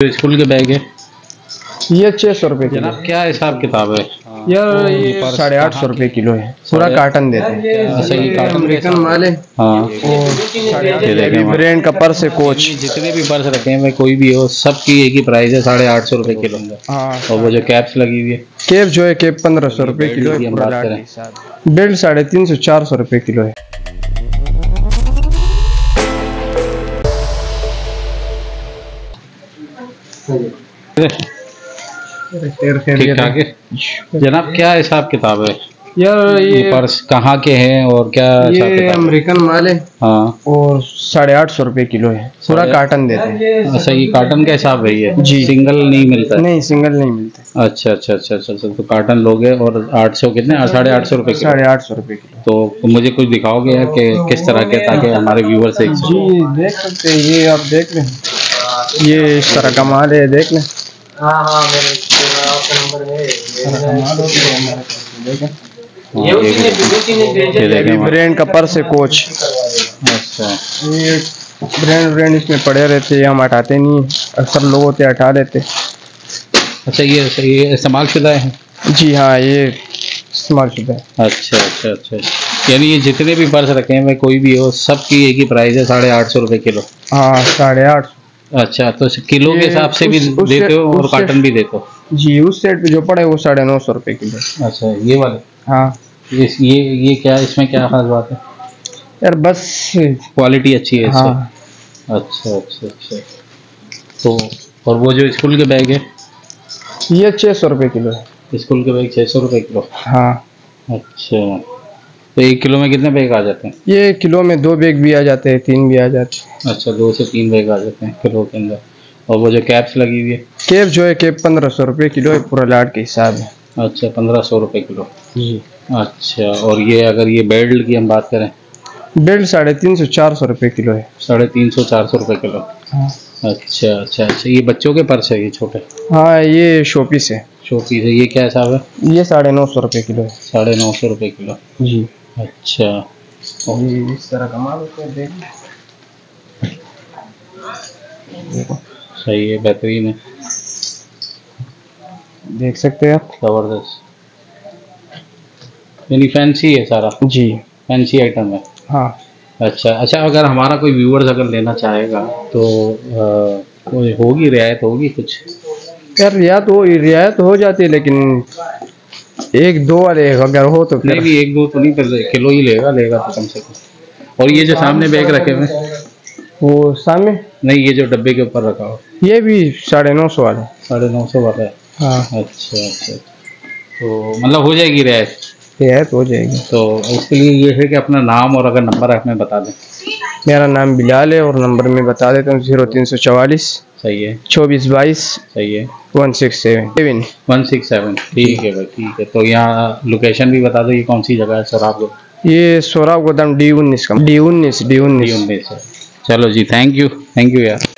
School के bag है। ये छह सौ रुपए किलो। क्या हिसाब किताब है? यार ये साढ़े आठ सौ रुपए किलो है। पूरा कार्टन देते हैं। कार्टन अमेरिकन हाँ। ब्रांड का पर्स है कोच जितने भी पर्स रखे हैं कोई भी हो सबकी एक ही प्राइस है साढ़े आठ सौ रुपये किलो। हाँ और वो जो कैप्स लगी हुई है। केप जो है केप पंद्रह सौ रुपए किलो है बेल्ट साढ़े तीन सौ चार सौ रुपए किलो है। जनाब क्या हिसाब किताब है? यार ये पर्स कहाँ के हैं और क्या ये अमेरिकन माल है हाँ। और साढ़े आठ सौ रुपए किलो है। पूरा कार्टन देते हैं। अच्छा ये कार्टन का हिसाब है ये? जी। सिंगल नहीं मिलता नहीं सिंगल नहीं मिलते। अच्छा अच्छा अच्छा अच्छा अच्छा, तो कार्टन लोगे और आठ सौ कितने? साढ़े आठ सौ रुपये किलो। साढ़े आठ सौ रुपए किलो। तो मुझे कुछ दिखाओगे यार कि किस तरह के ताकि हमारे व्यूअर्स देख जी देख सकते हैं ये आप देख लें ये इस तरह का माल है देख लें। हाँ हाँ मेरे आपका नंबर है ये ये उसी ने भी- उसी ने भेजा ये देखें वहाँ। ब्रांड का पर्स है कोच। अच्छा। ये ब्रांड ब्रांड इसमें पड़े रहते हैं हम हटाते नहीं हैं। अक्सर लोग होते हटा लेते अच्छा ये ये इस्तेमाल शुदा है? जी हाँ ये इस्तेमाल शुदा है। अच्छा अच्छा अच्छा। यानी ये जितने भी पर्स रखे हैं मैं कोई भी हो सबकी एक ही प्राइस है साढ़े आठ सौ रुपये किलो। हाँ साढ़े आठ सौ। अच्छा तो किलो के हिसाब से भी उस- देते हो और कार्टन भी देते हो? जी उस सेट पे जो पड़ा है वो साढ़े नौ सौ रुपए किलो। अच्छा ये वाले? हाँ। इस ये ये क्या इसमें क्या खास बात है? यार बस क्वालिटी अच्छी है हाँ। अच्छा अच्छा अच्छा। तो और वो जो स्कूल के बैग है? ये छः सौ रुपए किलो है। स्कूल के बैग छः सौ रुपये किलो? हाँ। अच्छा। तो एक किलो में कितने बैग आ जाते हैं? ये किलो में दो बैग भी आ जाते हैं तीन भी आ जाते हैं। अच्छा दो से तीन बैग आ जाते हैं किलो के अंदर। और वो जो कैप्स लगी हुई है? केप जो है केप पंद्रह सौ रुपये किलो है पूरा लाट के हिसाब है। अच्छा पंद्रह सौ रुपये किलो। जी। अच्छा और ये अगर ये बेल्ट की हम बात करें? बेल्ट साढ़े तीन सौ चार सौ रुपए किलो है। साढ़े तीन सौ चार सौ रुपये किलो। हाँ। अच्छा अच्छा अच्छा। ये बच्चों के पर्स है ये छोटे? हाँ ये शोपीस है। शोपीस है। ये क्या हिसाब है? ये साढ़े नौ सौ रुपए किलो है। साढ़े नौ सौ रुपये किलो। जी। अच्छा। ये इस तरह का माल होता है देख देखो। सही है बेहतरीन है। देख सकते हैं आप। ज़बरदस्त। यानी फैंसी है सारा। जी। फैंसी आइटम है। हाँ। अच्छा अच्छा अगर हमारा कोई व्यूअर्स अगर लेना चाहेगा तो होगी रियायत होगी कुछ? यार रियायत हो रियायत हो जाती है लेकिन एक दो वाले अगर हो तो नहीं फिर। नहीं एक दो तो नहीं कर किलो ही लेगा लेगा तो कम से कम। और ये जो सामने बैग रखे हुए वो सामने? नहीं ये जो डब्बे के ऊपर रखा हो ये भी साढ़े नौ सौ वाले। साढ़े नौ सौ वाला है। हाँ। अच्छा अच्छा तो मतलब हो जाएगी रियायत रियायत हो जाएगी। तो उसके लिए ये है कि अपना नाम और अगर नंबर है हमें बता दें। मेरा नाम बिलाल है और नंबर मैं बता देता हूँ ज़ीरो तीन सौ चवालीस। सही है। चौबीस बाईस सही है। One six seven. Seven one six seven. ठीक है भाई ठीक है। तो यहाँ लोकेशन भी बता दो ये कौन सी जगह है? सर आपको ये सोराब गोदाम डी उन्नीस का डी उन्नीस डी उन्नीस। डी उन्नीस चलो जी थैंक यू थैंक यू यार।